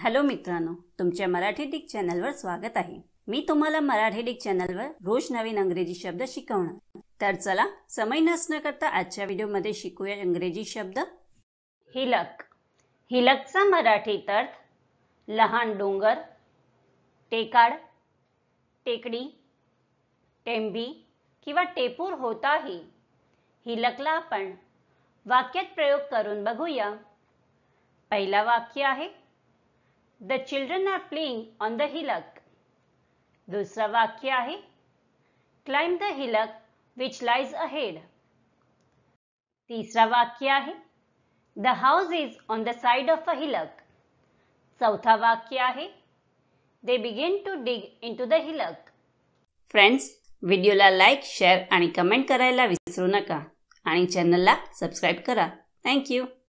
Hello मित्रांनो तुमच्या Marathi Dick चॅनलवर स्वागत आहे. मी तुम्हाला मराठी डिक चॅनलवर रोज नवीन अंग्रेजी शब्द शिकवणार. तर चला समय नसणं करता आजच्या व्हिडिओमध्ये शिकूया इंग्रजी शब्द. हिलक. हिलकचा मराठीत अर्थ लहान डोंगर टेकाड टेकडी टेंबी किंवा टेपूर होताही. हिलकला आपण वाक्यात प्रयोग करून बघूया. पहिला वाक्य आहे the children are playing on the hillock दुसरं वाक्य आहे climb the hillock which lies ahead तिसरा वाक्य आहे the house is on the side of a hillock चौथा वाक्य आहे they begin to dig into the hillock friends व्हिडिओला लाईक शेअर आणि कमेंट करायला विसरू नका आणि चॅनलला सबस्क्राईब करा. थँक्यू